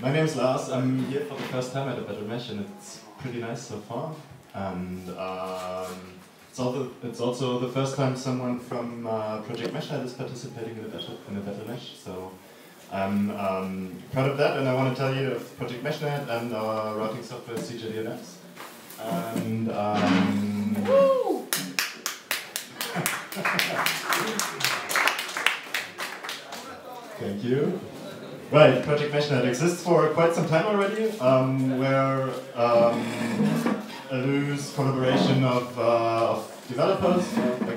my name is Lars. I'm here for the first time at a Battle Mesh, and it's pretty nice so far. And um, it's, also, it's also the first time someone from uh, Project Meshnet is participating in a battle, in a battle mesh. So I'm um, proud of that, and I want to tell you of Project Meshnet and our routing software CJDNS. And um, Thank you. Right, Project Meshnet exists for quite some time already. Um, we're um, a loose collaboration of, uh, of developers, like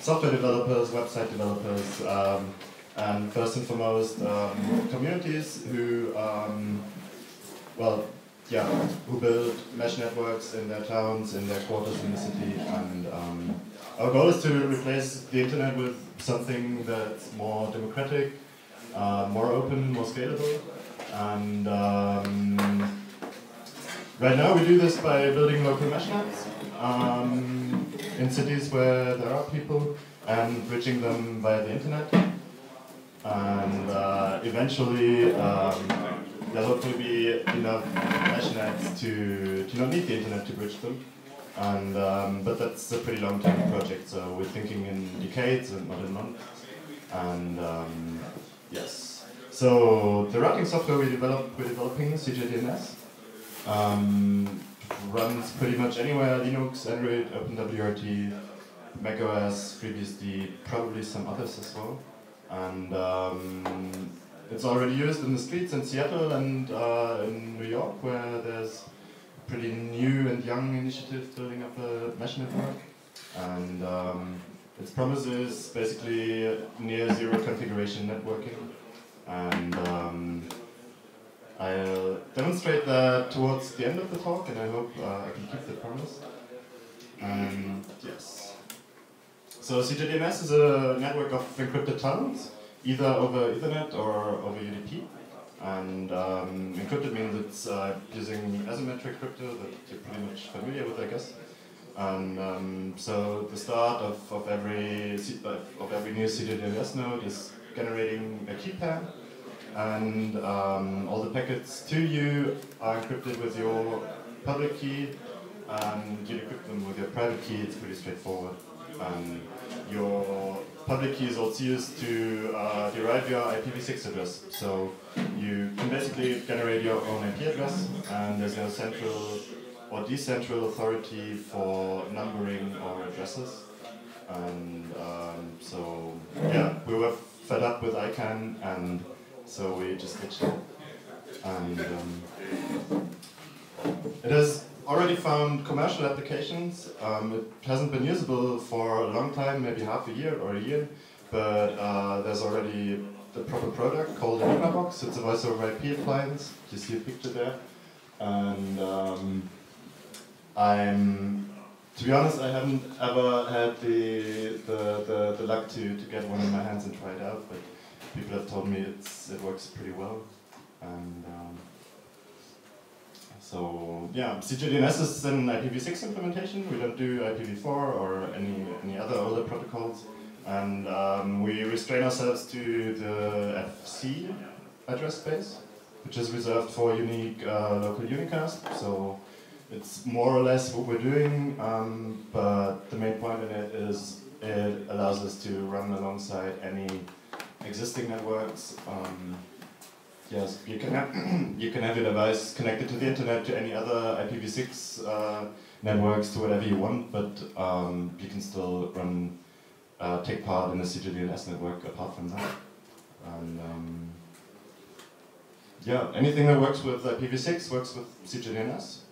software developers, website developers, um, and first and foremost um, communities who, um, well, yeah, who build mesh networks in their towns, in their quarters in the city, and um, our goal is to replace the internet with something that's more democratic, uh, more open, more scalable. And um, right now we do this by building local mesh nets um, in cities where there are people and bridging them via the internet. And uh, eventually um, there'll hopefully be enough mesh nets to, to not need the internet to bridge them. And, um, but that's a pretty long-term project, so we're thinking in decades and not in months. And um, yes, so the routing software we develop, we're developing, CJDNS, um, runs pretty much anywhere, Linux, Android, OpenWRT, macOS, FreeBSD, probably some others as well. And um, it's already used in the streets in Seattle and uh, in New York, where there's pretty new and young initiative building up a mesh network. And um, its promise is basically near zero configuration networking. And um, I'll demonstrate that towards the end of the talk, and I hope uh, I can keep the promise. Um, yes. So CJDNS is a network of encrypted tunnels, either over Ethernet or over UDP. And um, encrypted means it's uh, using asymmetric crypto that you're pretty much familiar with, I guess. And um, so the start of, of every of every new CJDNS node is generating a key pair, and um, all the packets to you are encrypted with your public key, and you decrypt them with your private key. It's pretty straightforward. Your public key is also used to uh, derive your IPv6 address. So you can basically generate your own IP address, and there's no central or decentral authority for numbering our addresses. And um, so, yeah, we were fed up with ICANN, and so we just ditched it. And um, it has already found commercial applications. Um, it hasn't been usable for a long time, maybe half a year or a year, but uh, there's already the proper product called EnigmaBox. It's a voice over IP appliance. You see a picture there. And um, I'm, to be honest, I haven't ever had the, the, the, the, luck to, to get one in my hands and try it out, but people have told me it's, it works pretty well. And um, so yeah, CJDNS is an IPv6 implementation. We don't do IPv4 or any, any other older protocols. And um, we restrain ourselves to the FC address space, which is reserved for unique uh, local unicast. So it's more or less what we're doing, um, but the main point in it is it allows us to run alongside any existing networks. Um, yes, you can have you can have your device connected to the internet to any other IPv6 uh, networks to whatever you want, but um, you can still run uh, take part in the CJDNS network apart from that. And um, yeah, anything that works with IPv6 works with CJDNS.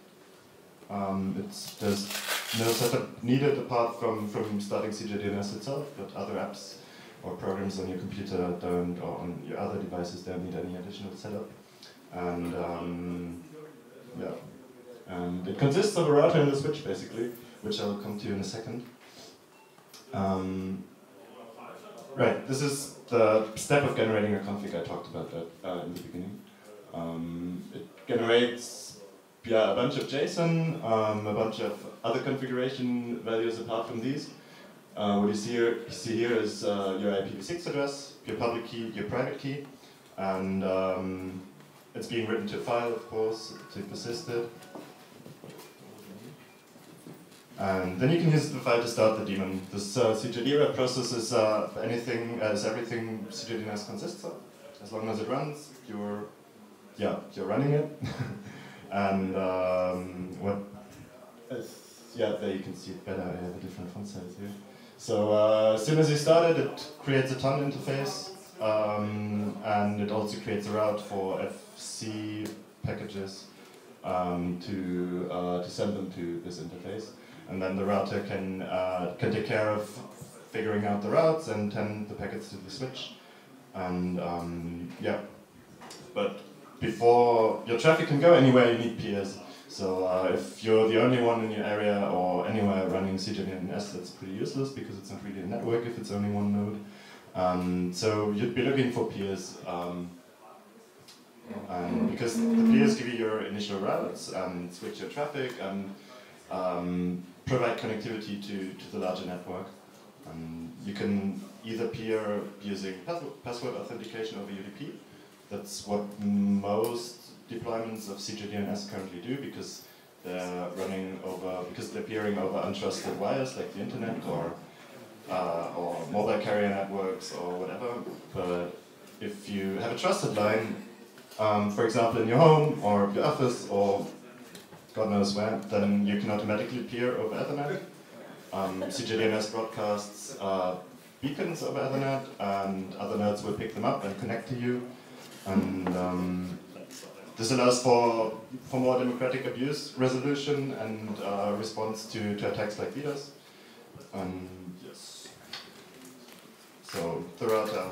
Um, it's, there's no setup needed apart from, from starting CJDNS itself, but other apps or programs on your computer don't, or on your other devices don't need any additional setup. And um, yeah, and it consists of a router and a switch basically, which I'll come to in a second. Um, right, this is the step of generating a config. I talked about that uh, in the beginning. Um, it generates yeah, a bunch of JSON, um, a bunch of other configuration values apart from these. Uh, what you see here, see here is uh, your IPv6 address, your public key, your private key, and um, it's being written to a file, of course, to persist it. And then you can use the file to start the daemon. This uh, cjdroute process is uh, anything, as everything cjdns consists of. As long as it runs, you're, yeah, you're running it. and um, what, yeah, there you can see it better. I have a different font size here. So uh, as soon as you start it, it creates a TUN interface, um, and it also creates a route for FC packages um, to uh, to send them to this interface and then the router can, uh, can take care of figuring out the routes and send the packets to the switch. And um, yeah, but before your traffic can go anywhere, you need peers. So uh, if you're the only one in your area or anywhere running CJDNS, that's pretty useless because it's not really a network if it's only one node. Um, so you'd be looking for peers. Um, and because the peers give you your initial routes and switch your traffic and um, provide connectivity to, to the larger network. Um, you can either peer using password authentication over UDP. That's what most deployments of CJDNS currently do because they're running over, because they're peering over untrusted wires like the internet or, uh, or mobile carrier networks or whatever. But if you have a trusted line, um, for example in your home or your office or God knows where, then you can automatically peer over Ethernet. Um, CJDNS broadcasts uh, beacons over Ethernet, and other nodes will pick them up and connect to you. And um, this allows for, for more democratic abuse resolution and uh, response to, to attacks like DDoS. Um. So the router,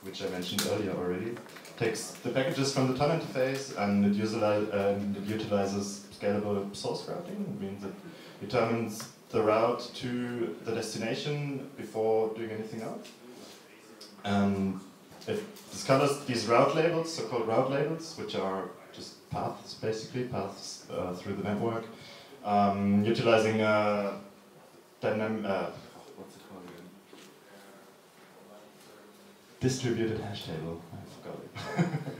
which I mentioned earlier already, takes the packages from the TUN interface and it, and it utilizes scalable source routing. It means it determines the route to the destination before doing anything else. And it discovers these route labels, so-called route labels, which are just paths, basically, paths uh, through the network, um, utilizing a dynamic, uh, what's it called again? Distributed hash table, I forgot it.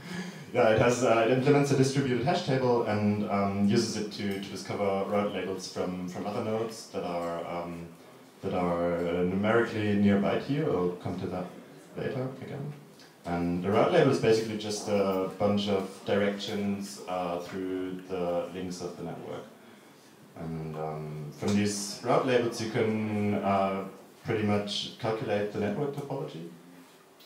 Yeah, it has uh, it implements a distributed hash table and um, uses it to, to discover route labels from, from other nodes that are um, that are uh, numerically nearby to you. I'll come to that later again. And the route label is basically just a bunch of directions uh, through the links of the network. And um, from these route labels, you can uh, pretty much calculate the network topology.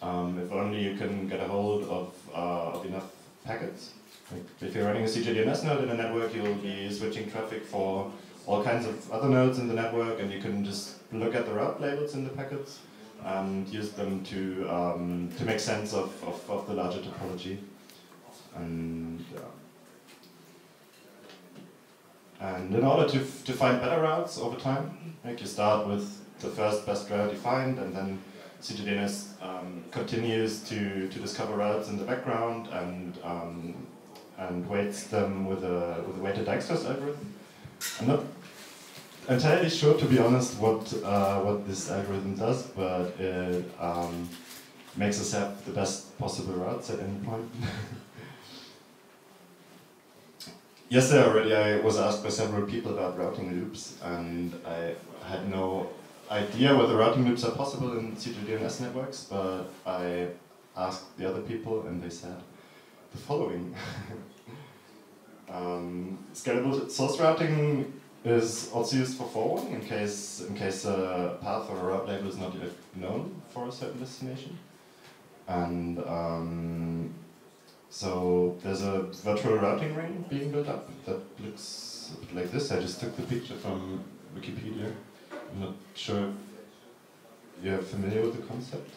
Um, if only you can get a hold of, uh, of enough packets. Like if you're running a CJDNS node in a network, you'll be switching traffic for all kinds of other nodes in the network, and you can just look at the route labels in the packets and use them to um, to make sense of, of, of, the larger topology. And and in order to to find better routes over time, like you start with the first best route you find, and then CJDNS um, continues to, to discover routes in the background and um, and weights them with a with a weighted Dijkstra's algorithm. Entirely sure, to be honest, what uh, what this algorithm does, but it um, makes us have the best possible routes at any point. Yesterday already I was asked by several people about routing loops and I had no idea whether routing loops are possible in CJDNS networks, but I asked the other people and they said the following. um, scalable source routing is also used for forwarding in case in case a path or a route label is not yet known for a certain destination. And um, so there's a virtual routing ring being built up that looks like this. I just took the picture from Wikipedia. I'm not sure if you're familiar with the concept.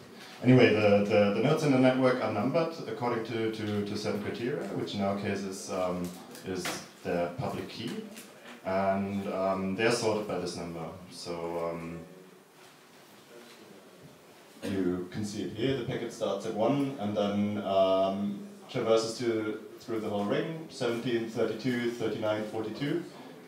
Anyway, the, the, the, nodes in the network are numbered according to, to, to certain criteria, which in our case is, um, is the public key. And um, they're sorted by this number. So um, you can see it here, the packet starts at 1 and then um, traverses to, through the whole ring, 17, 32, 39, 42.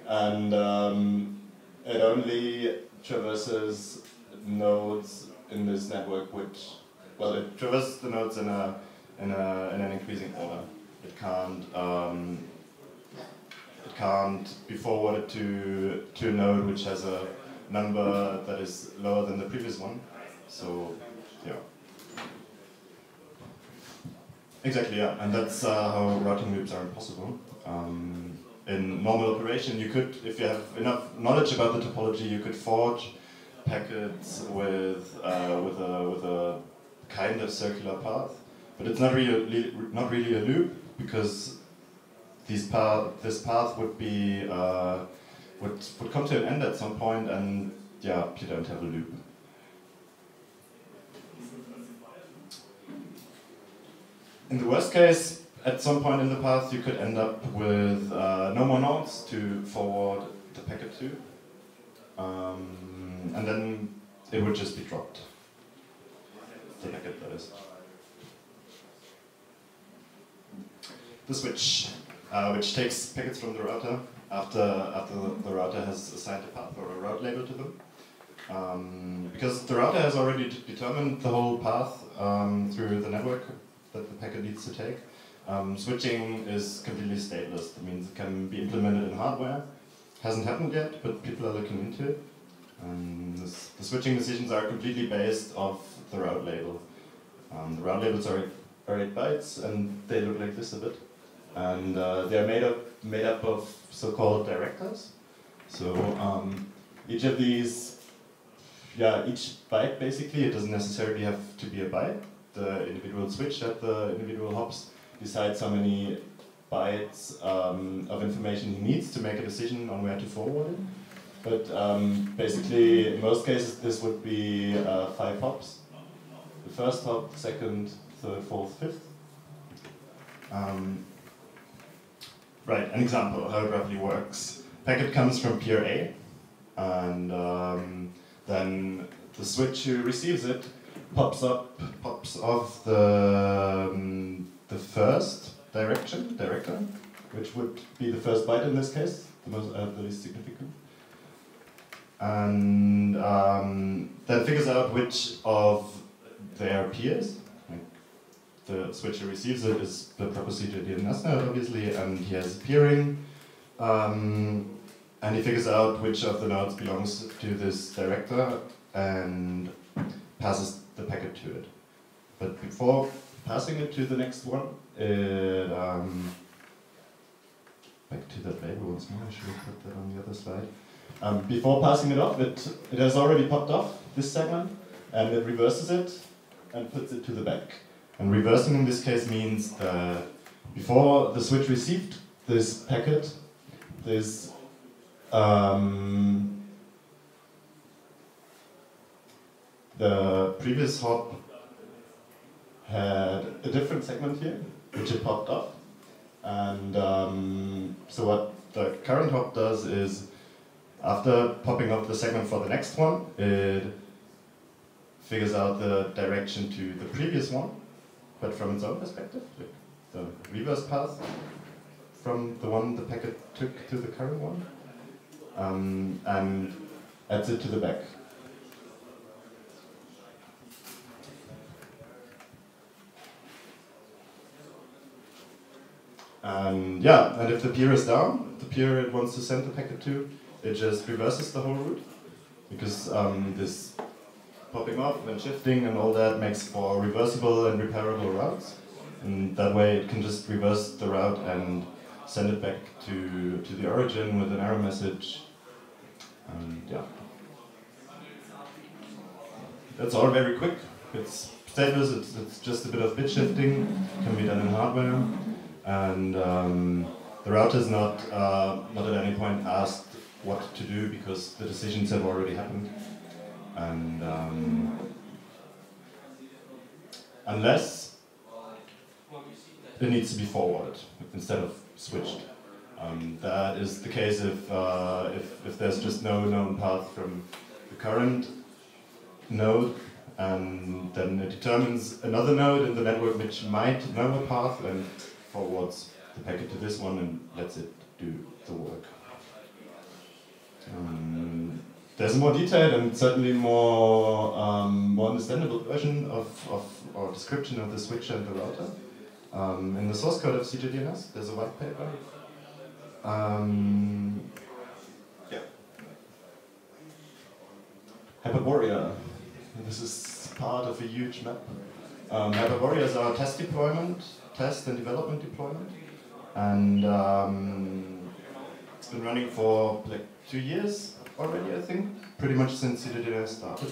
And um, it only traverses nodes in this network which, well, it traverses the nodes in, a, in, a, in an increasing order. It can't um, it can't be forwarded to to a node which has a number that is lower than the previous one. So yeah. Exactly, yeah, and that's uh, how routing loops are impossible. Um, in normal operation, you could, if you have enough knowledge about the topology, you could forge packets with uh, with a with a kind of circular path, but it's not really not really a loop because these path this path would be uh, would would come to an end at some point, and yeah, you don't have a loop. In the worst case, at some point in the path, you could end up with uh, no more nodes to forward the packet to. Um, and then it would just be dropped. The packet, that is. The switch, uh, which takes packets from the router after, after the, router has assigned a path or a route label to them. Um, because the router has already determined the whole path um, through the network that the packet needs to take. Um, switching is completely stateless. That means it can be implemented in hardware. Hasn't happened yet, but people are looking into it. Um, this, the switching decisions are completely based off the route label. Um, the route labels are, are 8 bytes, and they look like this a bit. And uh, they're made up, made up of so-called directors. So um, each of these, yeah, each byte basically, it doesn't necessarily have to be a byte the individual switch at the individual hops decides how many bytes um, of information he needs to make a decision on where to forward it. But um, basically, in most cases, this would be uh, five hops. The first hop, second, third, fourth, fifth. Um, right, an example how it roughly works. Packet comes from peer A, and um, then the switch who receives it pops up, pops off the, um, the first direction, director, which would be the first byte in this case, the, most, uh, the least significant. And um, then figures out which of their peers, the switcher receives it is the propositor DNS node obviously, and he has a peering, um, and he figures out which of the nodes belongs to this director and passes the packet to it. But before passing it to the next one, it, um, back to that label once more, I should have put that on the other slide. Um, before passing it off, it, it has already popped off this segment, and it reverses it and puts it to the back. And reversing in this case means that before the switch received this packet, this um, The previous hop had a different segment here, which it popped off. And um, so what the current hop does is, after popping off the segment for the next one, it figures out the direction to the previous one, but from its own perspective, like the reverse path from the one the packet took to the current one, um, and adds it to the back. And yeah, and if the peer is down, the peer it wants to send the packet to, it just reverses the whole route. Because um, this popping off and shifting and all that makes for reversible and repairable routes. And that way it can just reverse the route and send it back to, to the origin with an error message. And yeah. That's all very quick. It's stateless, it's, it's just a bit of bit shifting, can be done in hardware and um, the router is not, uh, not at any point asked what to do because the decisions have already happened. And um, unless it needs to be forwarded instead of switched. Um, that is the case if, uh, if, if there's just no known path from the current node and then it determines another node in the network which might know a path and forwards the packet to this one and lets it do the work. Um, there's more detailed and certainly more um, more understandable version of, of or description of the switcher and the router. Um, in the source code of CJDNS, there's a white paper. Um, yeah. Hyperborea. This is part of a huge map. Um, Hyperborea is our test deployment, test and development deployment. And um, it's been running for like two years already, I think, pretty much since CJDNS started.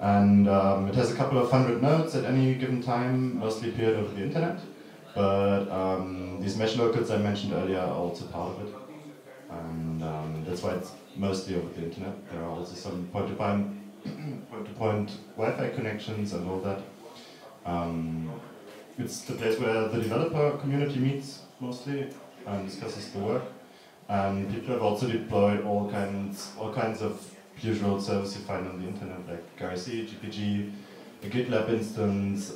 And um, it has a couple of hundred nodes at any given time, mostly peered over the internet. But um, these mesh locals I mentioned earlier are also part of it. And um, that's why it's mostly over the internet. There are also some point-to-point point-to-point Wi-Fi connections and all that. Um, it's the place where the developer community meets mostly and discusses the work. And people have also deployed all kinds, all kinds of usual service you find on the internet, like GRC, GPG, a GitLab instance.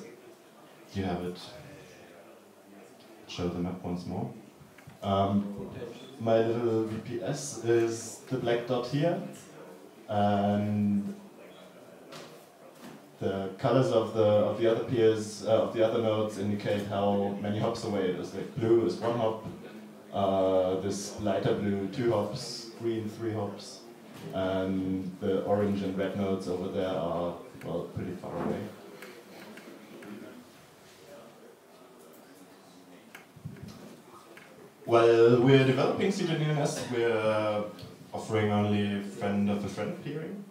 Do You have it. Show the map once more. Um, my little VPS is the black dot here, and the colors of the of the other peers uh, of the other nodes indicate how many hops away it is. Like blue is one hop, uh, this lighter blue two hops, green three hops, and the orange and red nodes over there are well pretty far away. Well, we're developing CJDNS, we're offering only friend of a friend peering.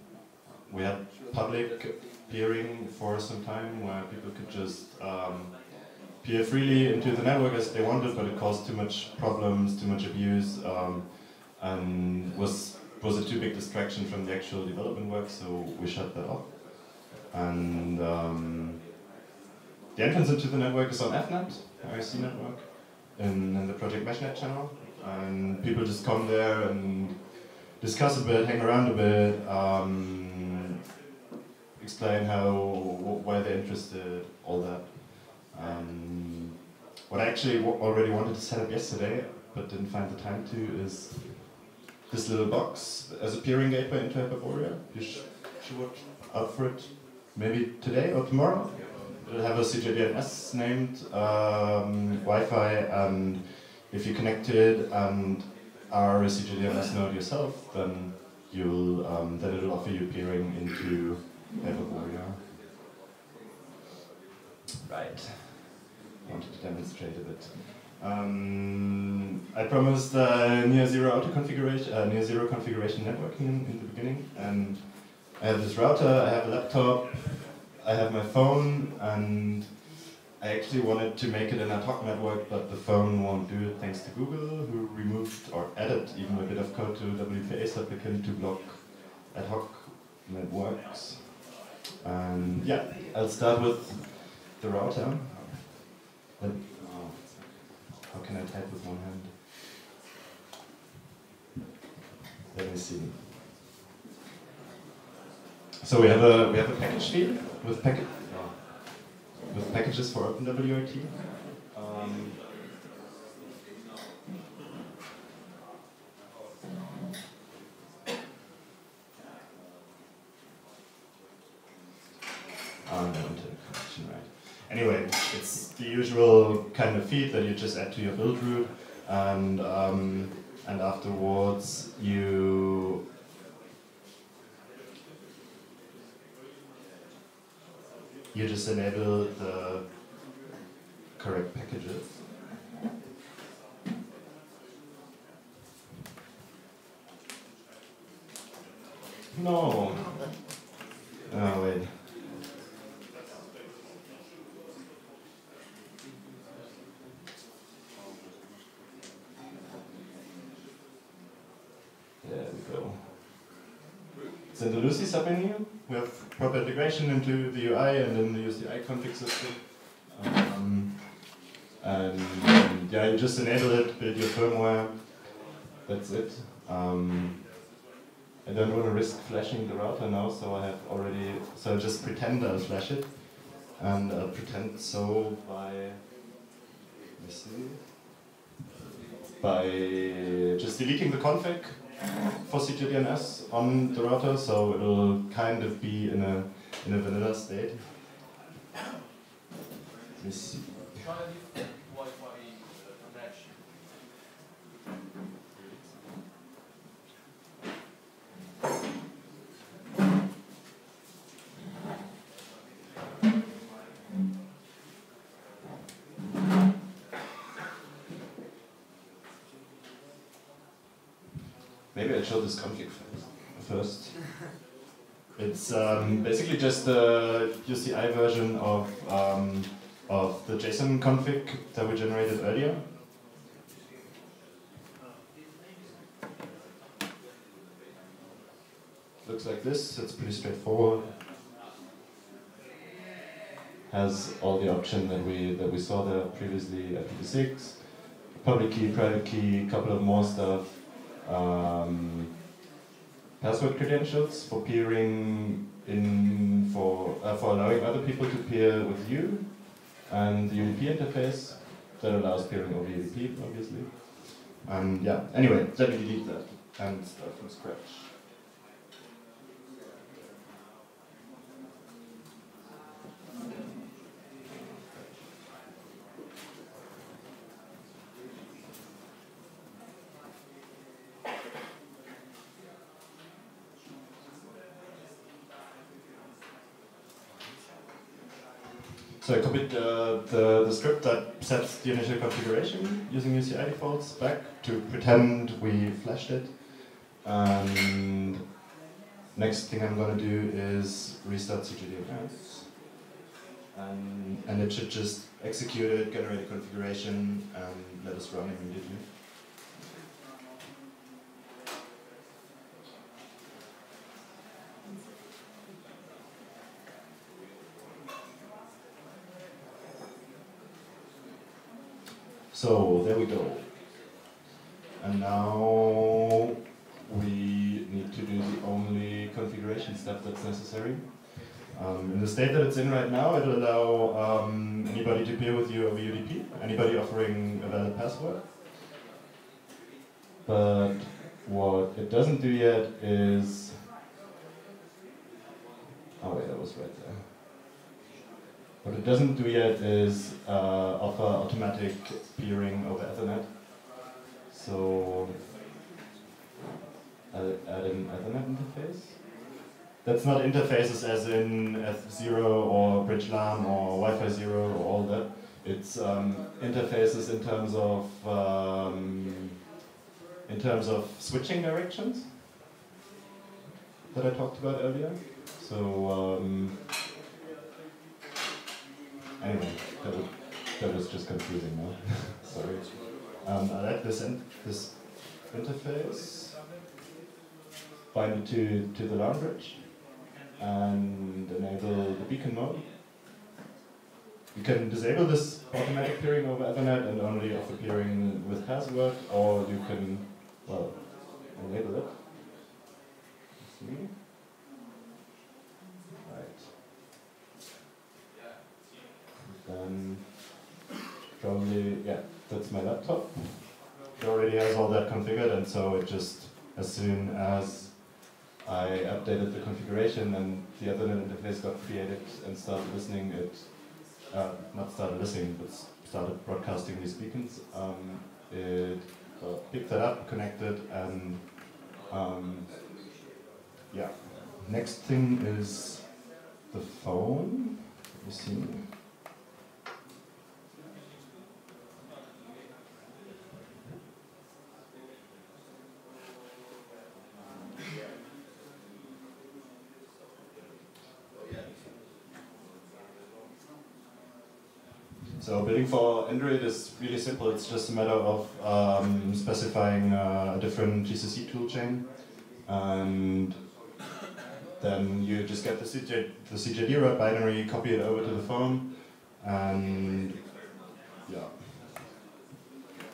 We had public peering for some time where people could just um, peer freely into the network as they wanted, but it caused too much problems, too much abuse, um, and was was a too big distraction from the actual development work, so we shut that off. And um, the entrance into the network is on EFnet, IRC network, in, in the Project MeshNet channel, and people just come there and discuss a bit, hang around a bit, um, explain how, why they're interested, all that. Um, what I actually already wanted to set up yesterday, but didn't find the time to, is this little box as a peering gateway into Hyperborea. You sh should watch out for it maybe today or tomorrow. It'll have a CJDNS named um, Wi-Fi, and if you connect to it and are a CJDNS node yourself, then you'll um, then it'll offer you peering into Hyperborea. Right. Wanted to demonstrate a bit. Um, I promised uh, near zero auto configuration, uh, near zero configuration networking in, in, the beginning, and I have this router, I have a laptop, I have my phone, and I actually wanted to make it an ad hoc network, but the phone won't do it thanks to Google, who removed or added even a bit of code to WPA supplicant to block ad hoc networks. And yeah, I'll start with the router. Um, how can I type with one hand? Let me see. So we have a we have a package field with packet uh, with packages for OpenWRT. Um, oh, no, connection, right. Anyway, it's the that you just add to your build root, and um, and afterwards you you just enable the correct packages. No. Oh wait. In the LuCI submenu. We have proper integration into the UI and then the UCI config system. Um, and, yeah, you just enable it, build your firmware. That's it. Um, I don't want to risk flashing the router now, so I have already, so I'll just pretend I'll flash it. And I'll pretend so by, let me see, by just deleting the config for CJDNS on the router, so it'll kind of be in a in a vanilla state. Let me see. Maybe I'll show this config first. It's um, basically just the UCI version of, um, of the JSON config that we generated earlier. Looks like this, it's pretty straightforward. Has all the options that we that we saw there previously IPv6, public key, private key, couple of more stuff. Um, password credentials for peering in for uh, for allowing other people to peer with you, and the UDP interface that allows peering over UDP, obviously. Um, yeah. Anyway, let me delete that and start from scratch. So I copied uh, the, the script that sets the initial configuration using UCI defaults back to pretend we flashed it. And next thing I'm going to do is restart CGD. And, and it should just execute it, generate a configuration, and let us run immediately. So there we go. And now we need to do the only configuration step that's necessary. Um, in the state that it's in right now, it'll allow um, anybody to peer with you over UDP, anybody offering a valid password. But what it doesn't do yet is... Oh wait, that was right there. What it doesn't do yet is uh, offer automatic peering over Ethernet. So add, an Ethernet interface. That's not interfaces as in eth0 or Bridge LAN or Wi-Fi 0 or all that. It's um, interfaces in terms of um, in terms of switching directions that I talked about earlier. So um, Anyway, that, would, that was just confusing. Sorry. Um, I like this, in, this interface. Bind it to, to the LAN bridge and enable the beacon mode. You can disable this automatic peering over Ethernet and only offer peering with password, or you can, well, enable it. See? Then probably, yeah, that's my laptop. It already has all that configured, and so it just, as soon as I updated the configuration and the Ethernet interface got created and started listening, it, uh, not started listening, but started broadcasting these beacons, um, it uh, picked that up, connected, and um, yeah. Next thing is the phone. You see. So building for Android is really simple. It's just a matter of um, specifying a different GCC toolchain, and then you just get the, CJ, the CJD binary, copy it over to the phone, and yeah,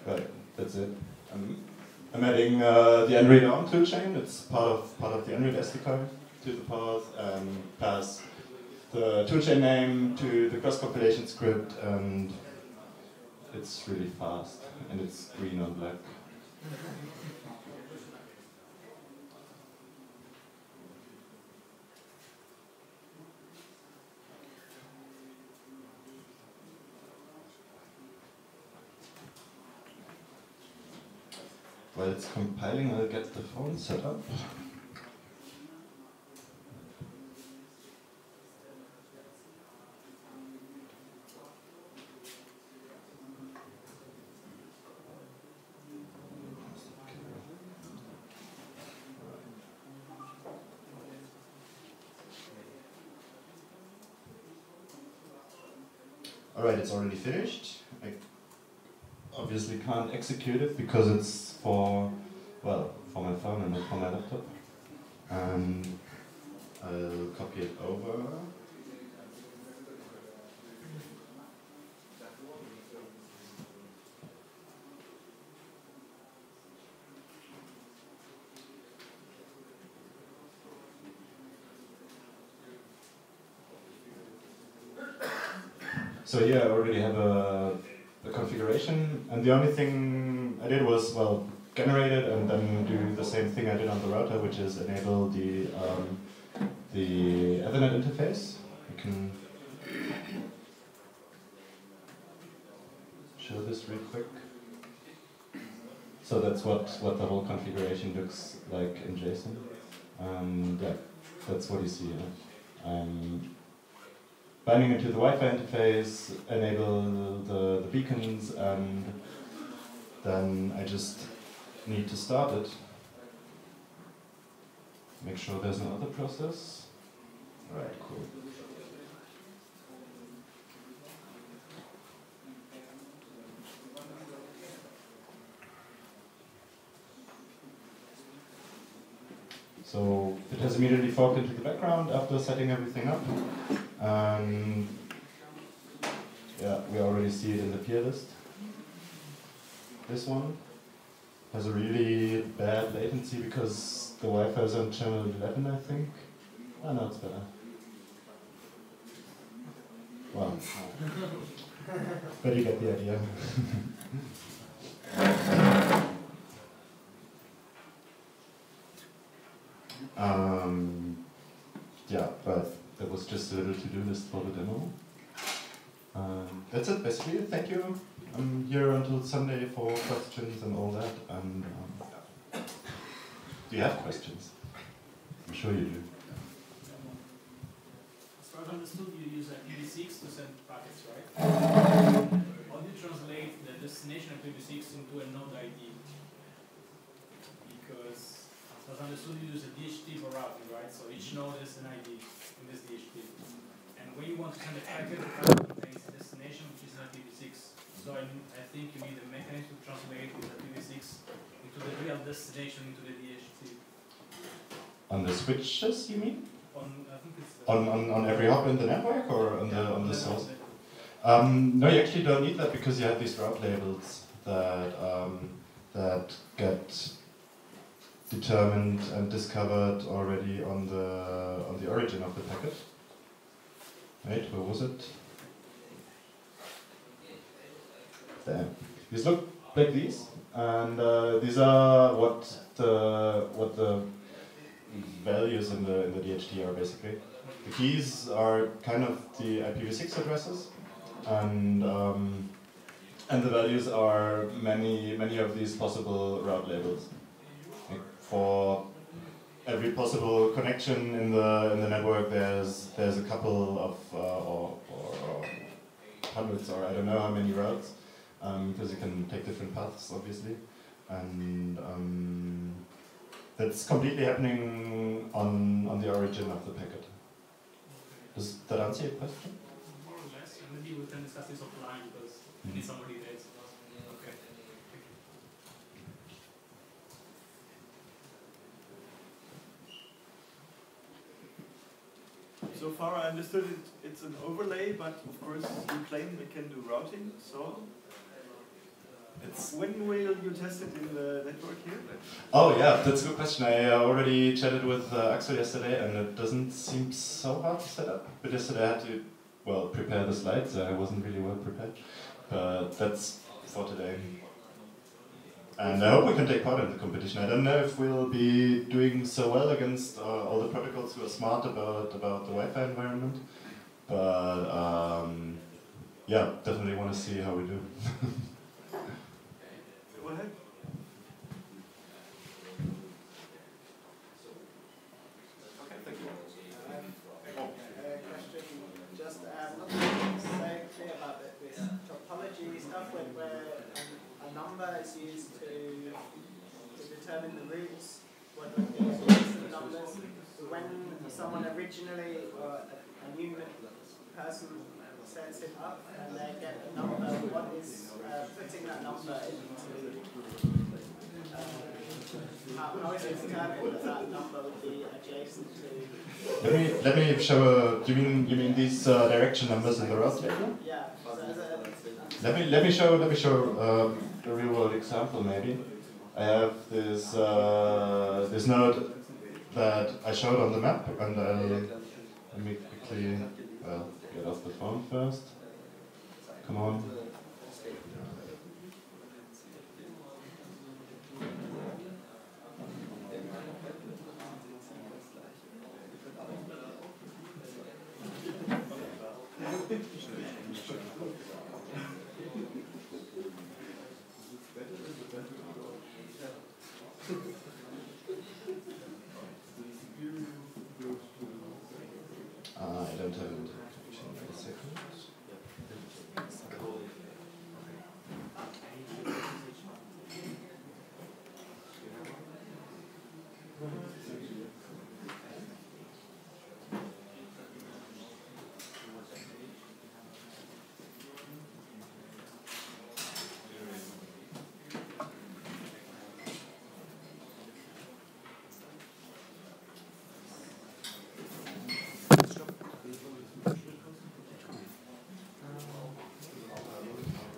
right. That's it. I'm, I'm adding uh, the Android ARM toolchain. It's part of part of the Android SDK to the path and pass the toolchain name to the cross compilation script, and it's really fast, and it's green on black. While it's compiling, I'll get the phone set up. It's already finished. I obviously can't execute it because it's for, well, for my phone and not for my laptop. And I'll copy it over. So yeah, I already have a, a, configuration, and the only thing I did was, well, generate it and then do the same thing I did on the router, which is enable the, um, the Ethernet interface. I can show this real quick. So that's what, what the whole configuration looks like in JSON. And yeah, that's what you see. Yeah. Um, binding into the Wi-Fi interface, enable the, the beacons, and then I just need to start it. Make sure there's no other process. Alright, cool. So it has immediately forked into the background after setting everything up. And yeah, we already see it in the peer list. This one has a really bad latency because the Wi-Fi is on channel 11, I think. Oh no, it's better. Well, but you get the idea. um, yeah, but that was just a little to-do list for the demo. Um, that's it, basically. Thank you. I'm here until Sunday for questions and all that. And um, do you have questions? I'm sure you do. As far as I understood, you use IPv6 to send packets, right? How do you translate the destination of IPv6 into a node ID? Because far as I understood, you use a DHT for routing, right? So each node is an ID in this DHT. And when you want to send a packet, the packet contains a destination which is an IPv6. So I, I think you need a mechanism to translate the IPv6 into the real destination into the DHT. On the switches, you mean? On, I think it's on, on, on every hop in the network or on the on the source? Um, no, you actually don't need that because you have these route labels that um, that get determined and discovered already on the on the origin of the packet. Right, where was it? There. These look like these, and uh, these are what the what the values in the in the DHT are basically. The keys are kind of the IPv6 addresses, and um, and the values are many many of these possible route labels for every possible connection in the in the network, there's there's a couple of uh, or, or, hundreds or I don't know how many routes um, because you can take different paths, obviously, and um, that's completely happening on on the origin of the packet. Does that answer your question? More or less, and maybe we can discuss this offline because we need some more details. Okay. So far I understood it, it's an overlay, but of course you claim it can do routing, so it's when will you test it in the network here? Oh yeah, that's a good question. I uh, already chatted with uh, Axel yesterday and it doesn't seem so hard to set up. But yesterday I had to, well, prepare the slides. So I wasn't really well prepared. But that's for today. And I hope we can take part in the competition. I don't know if we'll be doing so well against uh, all the protocols who are smart about, about the Wi-Fi environment. But um, yeah, definitely want to see how we do. Go ahead. Okay, thank you. Uh, question, just um, not so clear about the, this topology stuff when where um, a number is used to, to determine the roots, what the the numbers. When someone originally, or a, a new person sets it up and they get a number, what is uh, putting that number into, uh, how, how is it determined that that number would be adjacent to, Let me let me show. Do you mean you mean these uh, direction numbers in the table? yeah, so as a, Let me let me show let me show uh, a real world example maybe. I have this uh, this node that I showed on the map, and I'll let me quickly well get off the phone first. Come on. Uh, I don't have. Wait a second.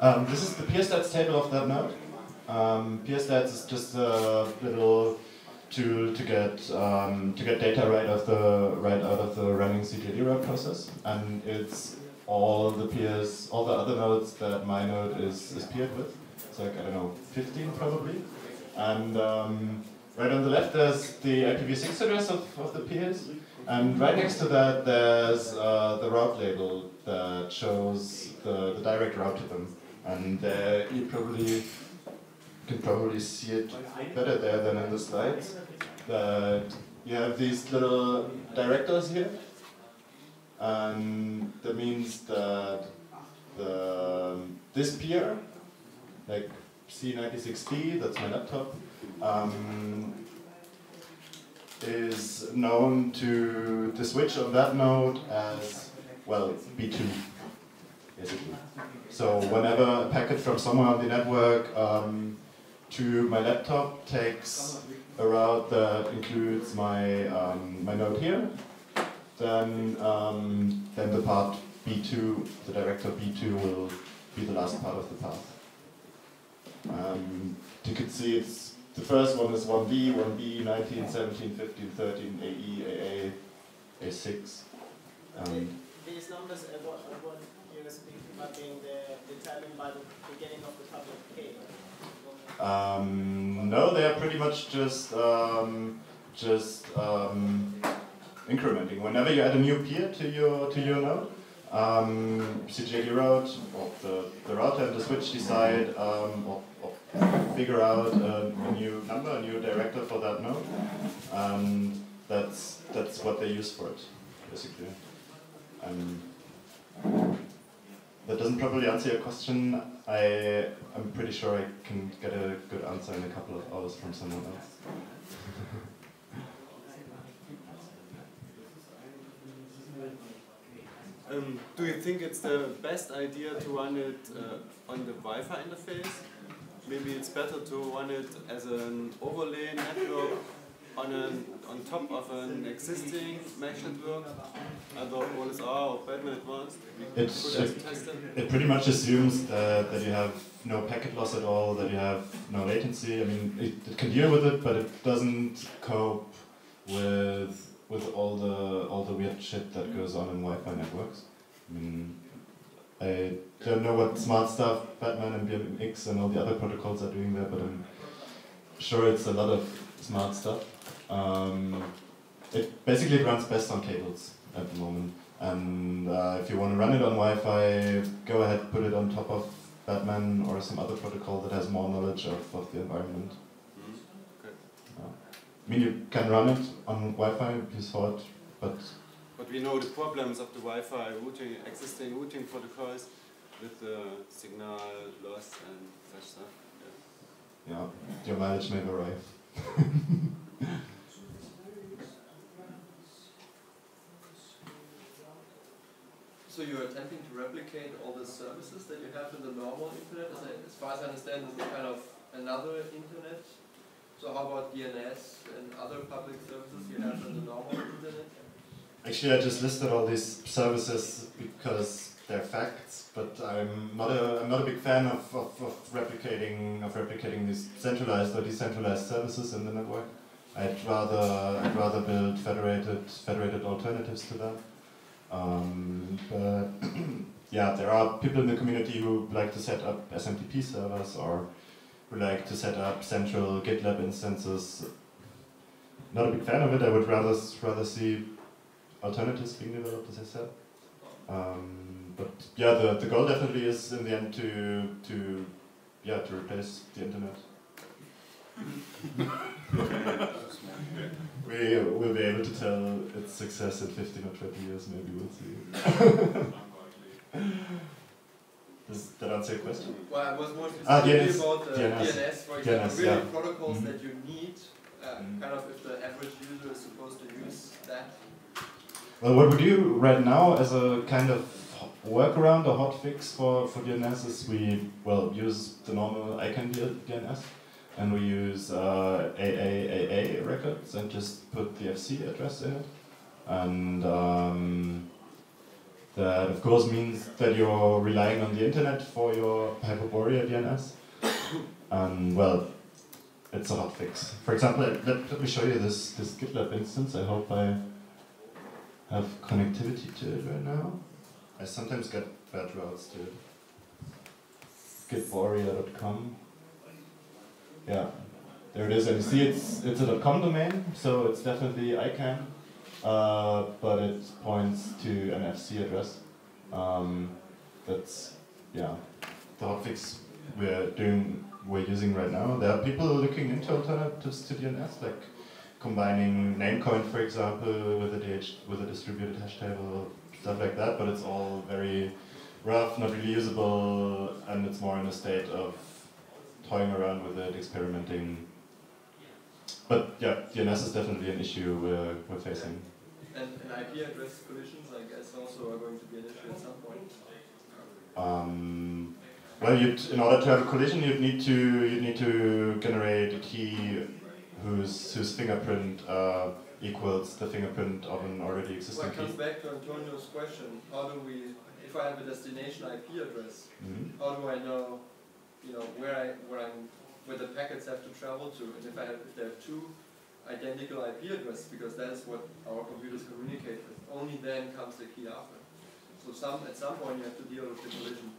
Um, this is the peer stats table of that node. Um, peer stats is just a little tool to get um, to get data right of the right out of the running cjdroute process, and it's all the peers, all the other nodes that my node is, is peered with. It's like I don't know, 15 probably. And um, right on the left there's the IPv6 address of, of the peers, and right next to that there's uh, the route label that shows the, the direct route to them. And uh, you probably can probably see it better there than in the slides. That you have these little directors here, and that means that the this peer, like C96D, that's my laptop, um, is known to the switch on that node as well B2 basically. So whenever a packet from somewhere on the network um, to my laptop takes a route that includes my um, my node here, then um, then the part B2, the director B2 will be the last part of the path. Um, you could see it's the first one is 1B, 1B, 19, 17, 15, 13, AE, AA, A6. Um, these numbers are what, are what Um, no, they are pretty much just um, just um, incrementing. Whenever you add a new peer to your to your node, um, cjdroute or the, the router and the switch decide um, or, or figure out a, a new number, a new director for that node, that's that's what they use for it, basically. Um, that doesn't probably answer your question. I I'm pretty sure I can get a good answer in a couple of hours from someone else. Um, do you think it's the best idea to run it uh, on the Wi-Fi interface? Maybe it's better to run it as an overlay network on an on top of an existing mesh network, either OLSR or Batman Advanced. We It's could have tested. it pretty much assumes that, that you have no packet loss at all, that you have no latency. I mean, it, it can deal with it, but it doesn't cope with with all the all the weird shit that goes on in Wi-Fi networks. I mean, I don't know what smart stuff Batman and BMX and all the other protocols are doing there, but I'm sure it's a lot of smart stuff. Um, it basically runs best on cables at the moment. And uh, if you want to run it on Wi-Fi, go ahead, put it on top of Batman or some other protocol that has more knowledge of, of the environment. Mhm. Okay. I mean, you can run it on Wi-Fi, you saw it, but But we know the problems of the Wi-Fi routing, existing routing protocols with the signal loss and such stuff. Yeah. yeah, your mileage may vary. So you're attempting to replicate all the services that you have in the normal internet? As, I, as far as I understand, this is kind of another internet. So how about DNS and other public services you have in the normal internet? Actually, I just listed all these services because they're facts, but I'm not a I'm not a big fan of, of, of replicating of replicating these centralized or decentralized services in the network. I'd rather I'd rather build federated federated alternatives to them. Um, but yeah, there are people in the community who like to set up SMTP servers or who like to set up central GitLab instances. Not a big fan of it. I would rather rather see alternatives being developed, as I said. Um, but yeah, the, the goal definitely is in the end to to yeah to replace the internet. We will be able to tell its success in 15 or 20 years, maybe we'll see. Does that answer your question? Well, I was more Ah, DNS. about the DNS. DNS, for example, DNS, really yeah. protocols Mhm. that you need, uh, Mhm. kind of if the average user is supposed to use that. Well, what we do right now as a kind of workaround or hotfix for, for DNS is we, well, use the normal ICANN DNS and we use uh, AAAA records and just put the FC address in it. And um, that, of course, means that you're relying on the internet for your Hyperboria DNS. and, well, it's a hot fix. For example, let, let me show you this, this GitLab instance. I hope I have connectivity to it right now. I sometimes get bad routes to it. Yeah, there it is. And you see it's it's a .com domain, so it's definitely ICANN, uh, but it points to an FC address. Um, that's yeah, the hotfix we're doing we're using right now. There are people looking into alternatives to DNS, like combining Namecoin, for example, with a DH, with a distributed hash table, stuff like that. But it's all very rough, not really usable, and it's more in a state of toying around with it, experimenting. But yeah, DNS is definitely an issue we're, we're facing. And, and IP address collisions, I guess, also are going to be an issue at some point. Um, well, you'd, in order to have a collision, you'd need to you need to generate a key whose whose fingerprint uh, equals the fingerprint of an already Well, existing it comes key. back to Antonio's question, how do we, if I have a destination IP address, Mhm. how do I know, you know, where I, where I'm, where the packets have to travel to? And if I have, if there are two identical IP addresses, because that is what our computers communicate with, only then comes the key after. So some, at some point you have to deal with the collision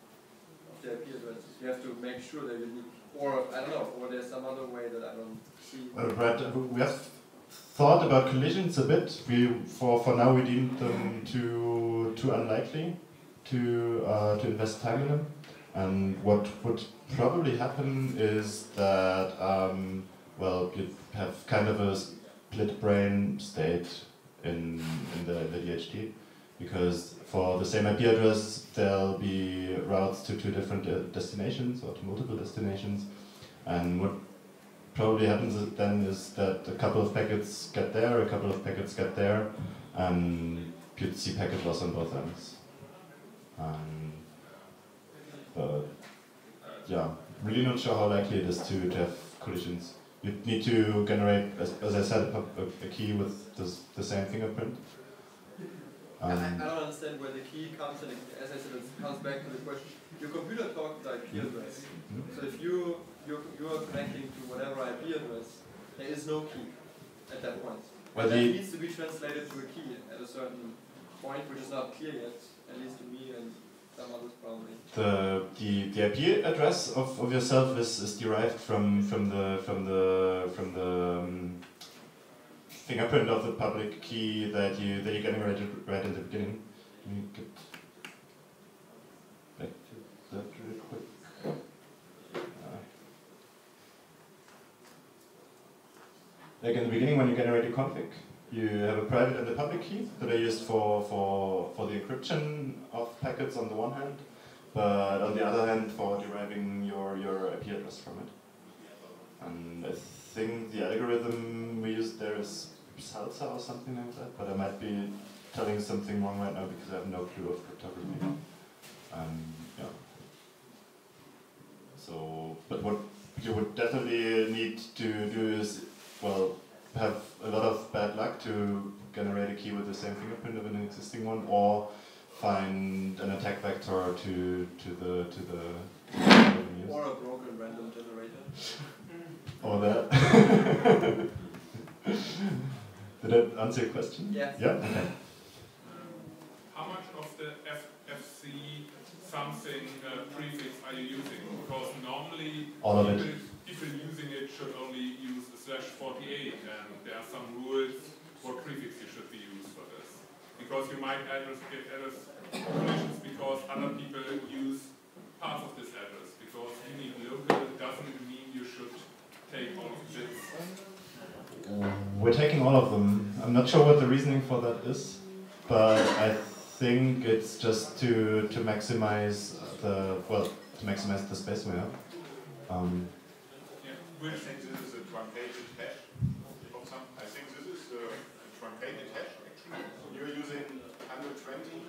of the IP addresses. You have to make sure they're unique, or, I don't know, or there's some other way that I don't see. Well, right, we have thought about collisions a bit. We for for now we deemed them too too unlikely to uh, to invest time in them. And what would probably happen is that um, well you have kind of a split brain state in in the, the DHT because for the same IP address there'll be routes to two different uh, destinations or to multiple destinations. And what probably happens then is that a couple of packets get there, a couple of packets get there, and you'd see packet loss on both ends. But yeah, really not sure how likely it is to, to have collisions. You need to generate, as, as I said, a, a, key with this, the same fingerprint. I, I Um, don't understand where the key comes in. As I said, it comes back to the question. Your computer talks with IP address. Mhm. So if you you you are connecting to whatever IP address, there is no key at that point. Well, that needs to be translated to a key at a certain point, which is not clear yet, at least to me and some others probably. The, the, the IP address of, of yourself is, is derived from, from the from the from the um, fingerprint of the public key that you that you generated right in the beginning. Let me get back to that real quick. Uh, like in the beginning when you generate a config, you have a private and a public key that are used for, for, for the encryption of packets on the one hand, but on the other hand for deriving your, your IP address from it. And I think the algorithm we use there is Salsa or something like that, but I might be telling something wrong right now because I have no clue of cryptography. Um, yeah. So, but what you would definitely need to do is, well, have a lot of bad luck to generate a key with the same fingerprint of an existing one, or find an attack vector to to the to the. Or a broken random generator. or that. Did that answer your question? Yeah. Yeah. Okay. How much of the FFC something uh, prefix are you using? Because normally All of people, it. people using it should only use a slash 48 and there are some rules what prefix you should be used for this. Because you might address, get address collisions because other people use parts of this address. Because unique local doesn't mean you should take all of this. We're taking all of them. I'm not sure what the reasoning for that is, but I think it's just to to maximize the well to maximize the space we have. Um, Yeah. I Which think this is a truncated hash of some. I think this is a, a truncated hash actually. You're using 120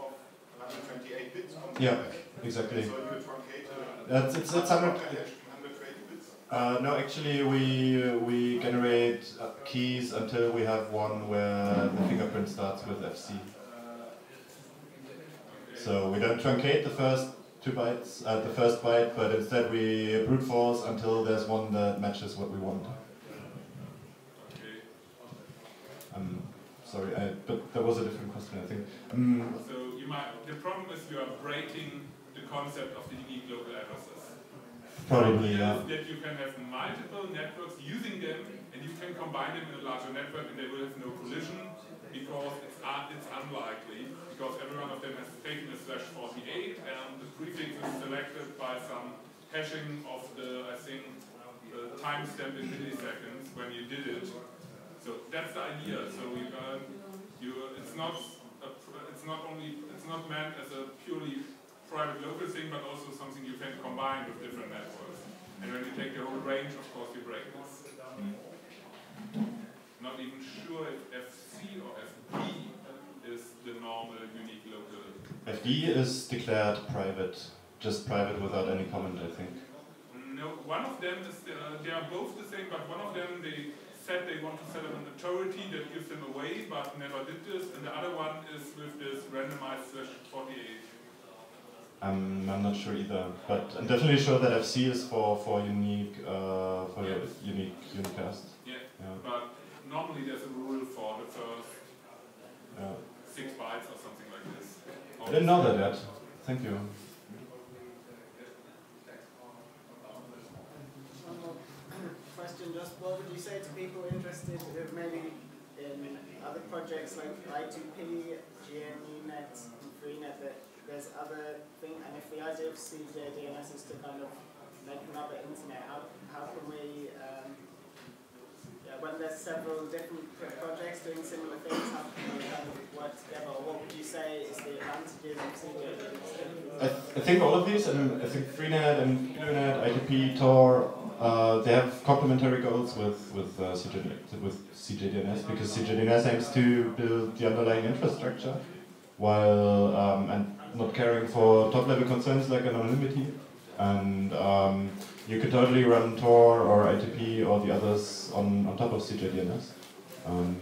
of 128 bits. on Yeah, exactly. So you truncate a That's it's it's another hundred. hash 120 bits. Uh, no, actually, we we generate uh, keys until we have one where the fingerprint starts with FC. So we don't truncate the first two bytes, at the first byte, but instead we brute force until there's one that matches what we want. Um, sorry, I, but that was a different question, I think. Um, So you might, the problem is you are breaking the concept of the unique local addresses. probably, yeah. that you can have multiple networks using them and you can combine them in a larger network and they will have no collision because it's, it's unlikely because every one of them has taken a slash 48 and the prefix is selected by some hashing of the, I think, the timestamp in milliseconds when you did it. So that's the idea. So you, uh, you, it's not, a, it's not only, it's not meant as a purely private local thing, but also something you can combine with different networks. And when you take the whole range, of course, you break this. Not even sure if FC or FB is the normal unique local. FD is declared private, just private without any comment, I think. No, one of them is, uh, they are both the same, but one of them they said they want to set up an authority that gives them away, but never did this, and the other one is with this randomized slash 48. I'm, I'm not sure either, but I'm definitely sure that FC is for, for unique, uh, for Yes. unique unicast. Yeah, Yeah, but normally there's a rule for the first yeah. six bytes or something like this. I didn't know that yet. Thank you. Question, just what would you say to people interested in maybe in other projects like I2P, GNUnet, and Freenet that there's other thing, and if the idea of CJDNS is to kind of make another internet, how, how can we, um, yeah, when there's several different projects doing similar things, how can we kind of work together? What would you say is the advantages of CJDNS? I, I think all of these, and I think Freenet and GNUnet, I2P, Tor, uh, they have complementary goals with with uh, CJ, with CJDNS because CJDNS aims to build the underlying infrastructure while um, and not caring for top level concerns like anonymity. And um, you could totally run Tor or I2P or the others on, on top of CJDNS. Um,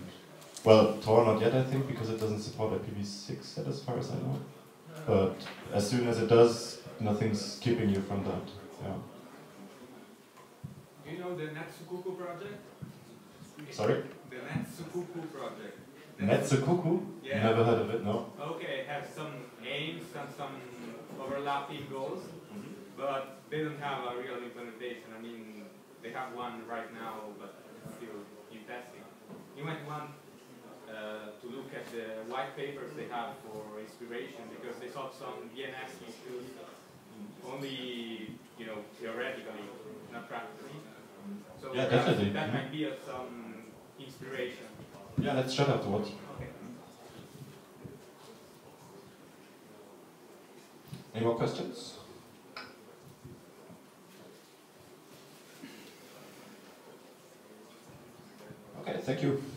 well, Tor not yet, I think, because it doesn't support IPv6 yet, as far as I know. But as soon as it does, nothing's keeping you from that. Yeah. Do you know the Netsukuku project? Sorry? The Netsukuku project. Netsukuku? Yeah. Never heard of it, no. Okay, it has some aims and some overlapping goals, but they don't have a real implementation. I mean, they have one right now, but it's still in testing. You might want uh, to look at the white papers they have for inspiration because they solve some DNS issues only, you know, theoretically, not practically. So Yeah, perhaps definitely. that might be of some inspiration. Yeah, let's chat afterwards. Okay. Any more questions? Okay, thank you.